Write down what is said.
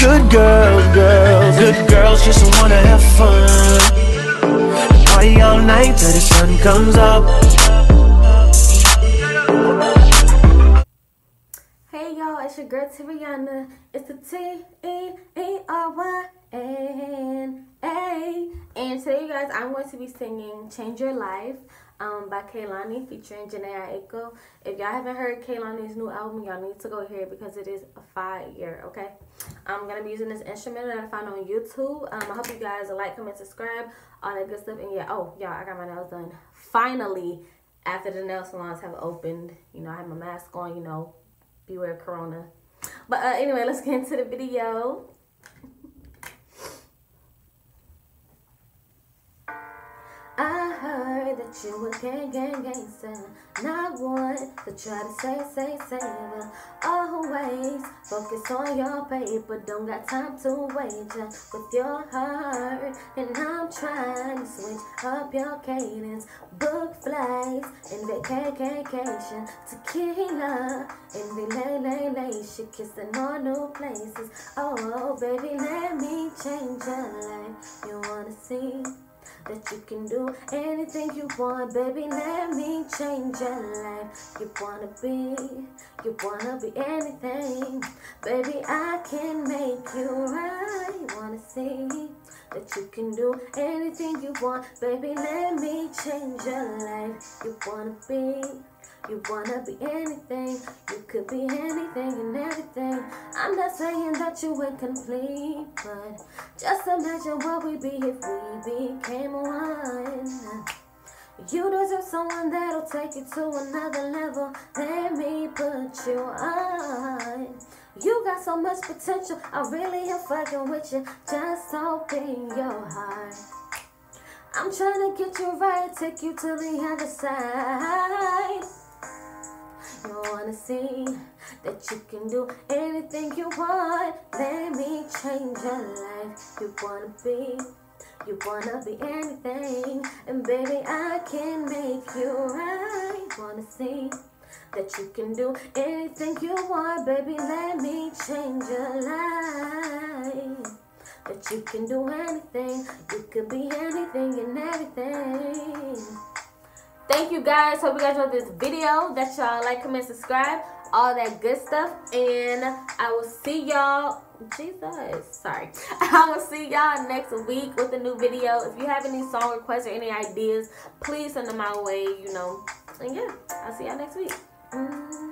Good girls, girls, good girls just wanna have fun. Party all night till the sun comes up. Hey y'all, it's your girl Teeryana. It's the T guys, I'm going to be singing "Change Your Life" um, by Kehlani featuring Jhené Aiko. If y'all haven't heard Kehlani's new album, y'all need to go hear it because it is a fire. Okay, I'm gonna be using this instrument that I found on YouTube. Um, I hope you guys like, comment, subscribe, all that good stuff. And yeah, oh y'all, I got my nails done finally after the nail salons have opened. You know, I have my mask on. You know beware corona but uh, anyway let's get into the video that you were gang, gang, gangster. Not one to try to say, say, say, but always focus on your paper. Don't got time to wager with your heart. And I'm trying to switch up your cadence. Book flights and vacation. Tequila and relation. Kissing all new places. Oh, baby, let me change your life. You wanna see? That you can do anything you want, baby. Let me change your life. You wanna be, you wanna be anything, baby. I can make you right. You wanna see that you can do anything you want, baby. Let me change your life. You wanna be. You wanna be anything, you could be anything and everything. I'm not saying that you ain't complete, but just imagine what we'd be if we became one. You deserve someone that'll take you to another level. Let me put you on. You got so much potential. I really am fucking with you. Just open your heart. I'm trying to get you right, take you to the other side. See that you can do anything you want. Let me change your life. You wanna be, you wanna be anything. And baby, I can make you right. Wanna see that you can do anything you want. Baby, let me change your life. That you can do anything. You could be anything and everything. Thank you guys. Hope you guys enjoyed this video. That y'all like, comment, subscribe, all that good stuff. And I will see y'all. Jesus, sorry. I will see y'all next week with a new video. If you have any song requests or any ideas, please send them my way, you know. And yeah, I'll see y'all next week. Mm -hmm.